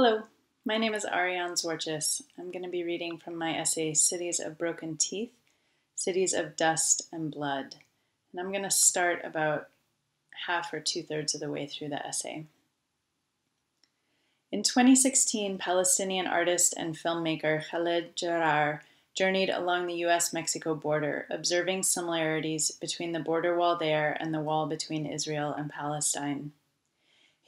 Hello, my name is Arianne Zwartjes. I'm going to be reading from my essay Cities of Broken Teeth, Cities of Dust and Blood. And I'm going to start about half or two thirds of the way through the essay. In 2016, Palestinian artist and filmmaker Khaled Jarrar journeyed along the US Mexico border, observing similarities between the border wall there and the wall between Israel and Palestine.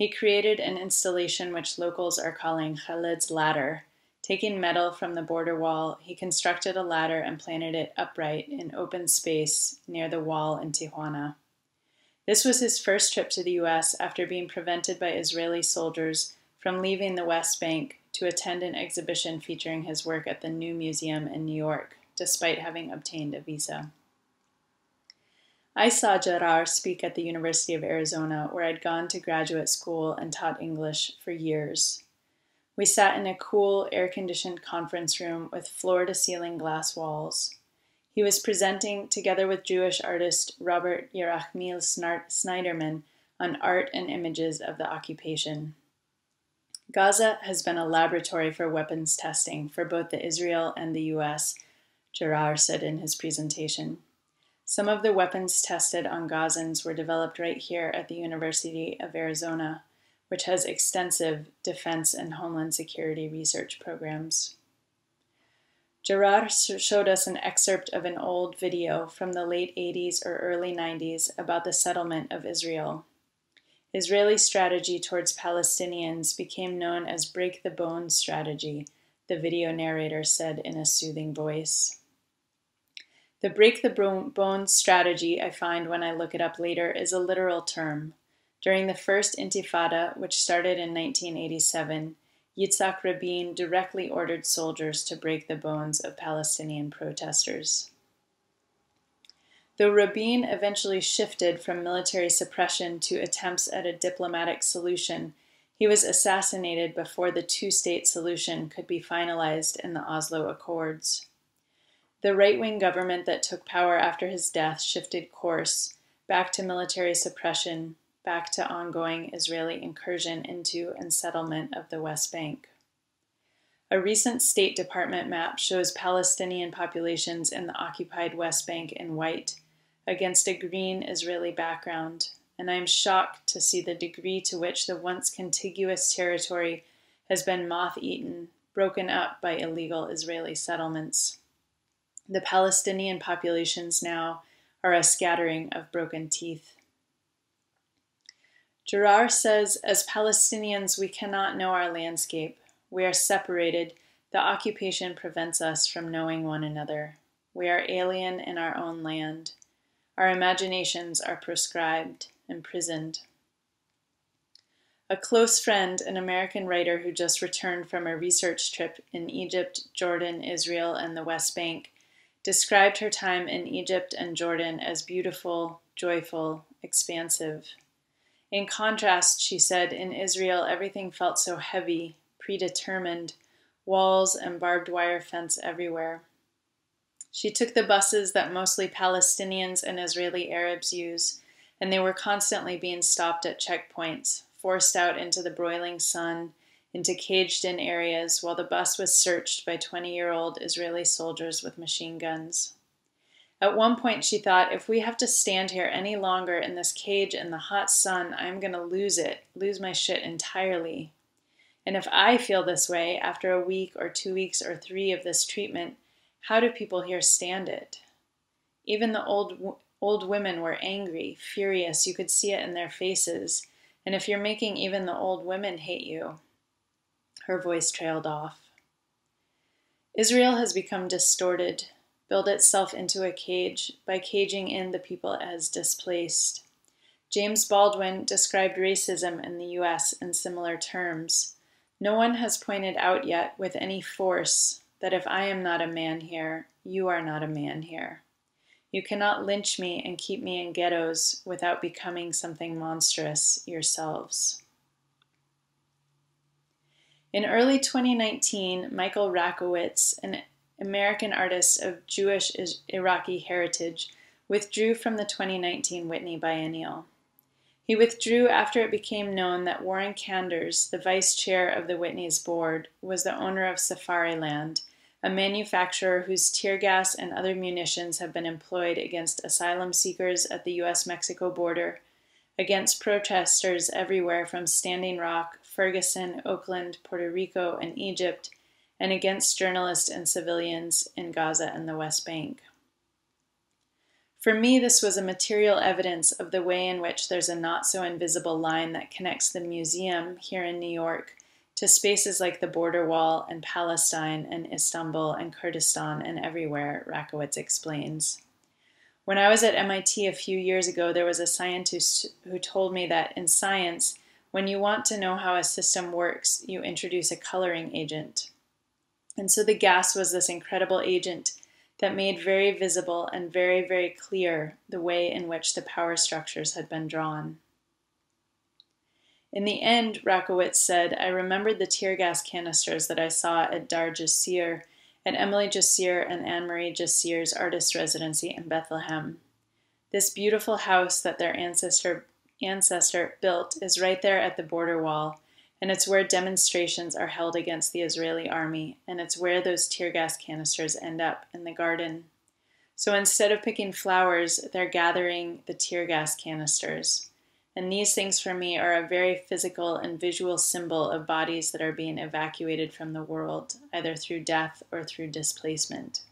He created an installation which locals are calling Khaled's Ladder. Taking metal from the border wall, he constructed a ladder and planted it upright in open space near the wall in Tijuana. This was his first trip to the U.S. after being prevented by Israeli soldiers from leaving the West Bank to attend an exhibition featuring his work at the New Museum in New York, despite having obtained a visa. I saw Jarrar speak at the University of Arizona, where I'd gone to graduate school and taught English for years. We sat in a cool, air conditioned conference room with floor to ceiling glass walls. He was presenting, together with Jewish artist Robert Yerachmiel Sniderman, on art and images of the occupation. Gaza has been a laboratory for weapons testing for both the Israel and the US, Jarrar said in his presentation. Some of the weapons tested on Gazans were developed right here at the University of Arizona, which has extensive defense and homeland security research programs. Jarrar showed us an excerpt of an old video from the late 80s or early 90s about the settlement of Israel. Israeli strategy towards Palestinians became known as break the bones strategy, the video narrator said in a soothing voice. The break the bones strategy, I find when I look it up later, is a literal term. During the first Intifada, which started in 1987, Yitzhak Rabin directly ordered soldiers to break the bones of Palestinian protesters. Though Rabin eventually shifted from military suppression to attempts at a diplomatic solution, he was assassinated before the two state solution could be finalized in the Oslo Accords. The right wing government that took power after his death shifted course back to military suppression, back to ongoing Israeli incursion into and settlement of the West Bank. A recent State Department map shows Palestinian populations in the occupied West Bank in white against a green Israeli background, and I am shocked to see the degree to which the once contiguous territory has been moth eaten, broken up by illegal Israeli settlements. The Palestinian populations now are a scattering of broken teeth. Jarrar says, as Palestinians, we cannot know our landscape. We are separated. The occupation prevents us from knowing one another. We are alien in our own land. Our imaginations are proscribed, imprisoned. A close friend, an American writer who just returned from a research trip in Egypt, Jordan, Israel, and the West Bank, described her time in Egypt and Jordan as beautiful, joyful, expansive. In contrast, she said, in Israel everything felt so heavy, predetermined, walls and barbed wire fence everywhere. She took the buses that mostly Palestinians and Israeli Arabs use, and they were constantly being stopped at checkpoints, forced out into the broiling sun, into caged in areas while the bus was searched by 20 year old Israeli soldiers with machine guns. At one point, she thought, if we have to stand here any longer in this cage in the hot sun, I'm going to lose it, lose my shit entirely. And if I feel this way after a week or two weeks or three of this treatment, how do people here stand it? Even the old, old women were angry, furious. You could see it in their faces. And if you're making even the old women hate you, her voice trailed off. Israel has become distorted, built itself into a cage by caging in the people as displaced. James Baldwin described racism in the US in similar terms. No one has pointed out yet with any force that if I am not a man here, you are not a man here. You cannot lynch me and keep me in ghettos without becoming something monstrous yourselves. In early 2019, Michael Rakowitz, an American artist of Jewish Iraqi heritage, withdrew from the 2019 Whitney Biennial. He withdrew after it became known that Warren Kanders, the vice chair of the Whitney's board, was the owner of Safariland, a manufacturer whose tear gas and other munitions have been employed against asylum seekers at the US Mexico border, against protesters everywhere from Standing Rock, Ferguson, Oakland, Puerto Rico, and Egypt, and against journalists and civilians in Gaza and the West Bank. For me, this was a material evidence of the way in which there's a not so invisible line that connects the museum here in New York to spaces like the border wall and Palestine and Istanbul and Kurdistan and everywhere, Rakowitz explains. When I was at MIT a few years ago, there was a scientist who told me that in science, when you want to know how a system works, you introduce a coloring agent. And so the gas was this incredible agent that made very visible and very, very clear the way in which the power structures had been drawn. In the end, Rakowitz said, I remembered the tear gas canisters that I saw at Dar Jacir, at Emily Jacir and Annemarie Jacir's artist residency in Bethlehem. This beautiful house that their ancestor, ancestor built is right there at the border wall, and it's where demonstrations are held against the Israeli army, and it's where those tear gas canisters end up in the garden. So instead of picking flowers, they're gathering the tear gas canisters. And these things for me are a very physical and visual symbol of bodies that are being evacuated from the world, either through death or through displacement.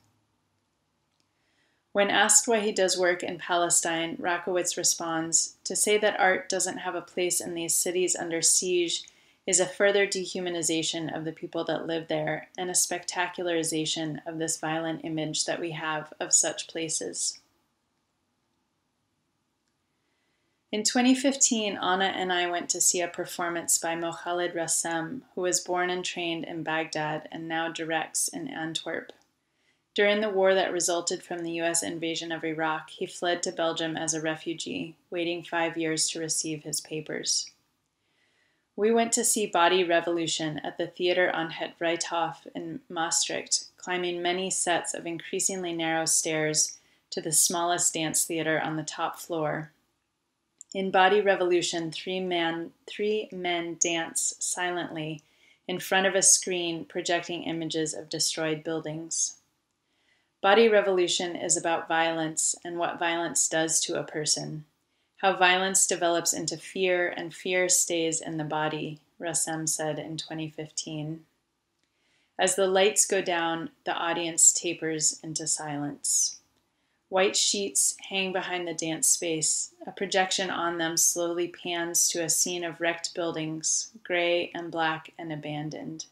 When asked why he does work in Palestine, Rakowitz responds To say that art doesn't have a place in these cities under siege is a further dehumanization of the people that live there and a spectacularization of this violent image that we have of such places. In 2015, Anna and I went to see a performance by Mokhallad Rasem, who was born and trained in Baghdad and now directs in Antwerp. During the war that resulted from the U.S. invasion of Iraq, he fled to Belgium as a refugee, waiting five years to receive his papers. We went to see Body Revolution at the Theater on Het Vrijthof in Maastricht, climbing many sets of increasingly narrow stairs to the smallest dance theater on the top floor. In Body Revolution, three men, three men dance silently in front of a screen projecting images of destroyed buildings. Body Revolution is about violence and what violence does to a person how violence develops into fear and fear stays in the body, Rasem said in 2015. As the lights go down, the audience tapers into silence. White sheets hang behind the dance space. A projection on them slowly pans to a scene of wrecked buildings, gray and black and abandoned.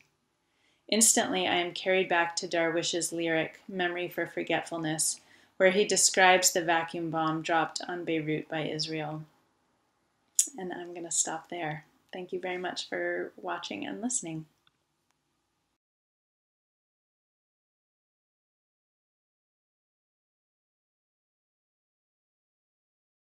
Instantly, I am carried back to Darwish's lyric, Memory for Forgetfulness, where he describes the vacuum bomb dropped on Beirut by Israel. And I'm going to stop there. Thank you very much for watching and listening.